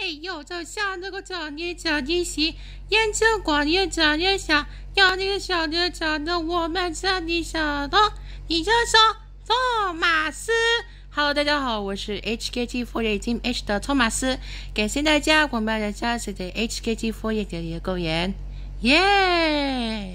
哎呦，就像那个长得长得行，眼睛光也长得小，要你小的长得我们这里小的，你就说托马斯。Hello，大家好，我是 HKT48 Team H 的托马斯，感谢大家我们的加持的 HKT48 的个演，耶！